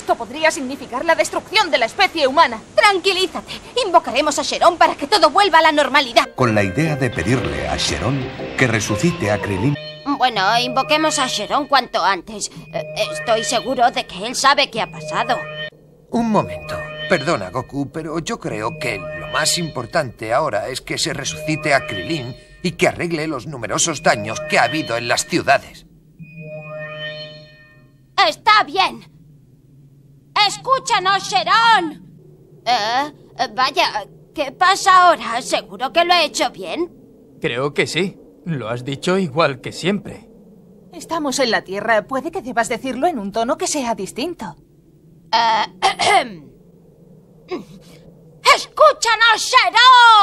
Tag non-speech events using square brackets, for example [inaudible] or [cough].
Esto podría significar la destrucción de la especie humana. Tranquilízate. Invocaremos a Sharon para que todo vuelva a la normalidad. Con la idea de pedirle a Sharon que resucite a Krilin. Bueno, invoquemos a Sharon cuanto antes. Eh, Estoy seguro de que él sabe qué ha pasado. Un momento. Perdona, Goku, pero yo creo que lo más importante ahora es que se resucite a Krilin y que arregle los numerosos daños que ha habido en las ciudades. Está bien. Escúchanos, Sharon. Eh, vaya, ¿qué pasa ahora? ¿Seguro que lo he hecho bien? Creo que sí. Lo has dicho igual que siempre. Estamos en la Tierra. Puede que debas decirlo en un tono que sea distinto. Eh, [clears throat] ¡Escúchanos, Sharon!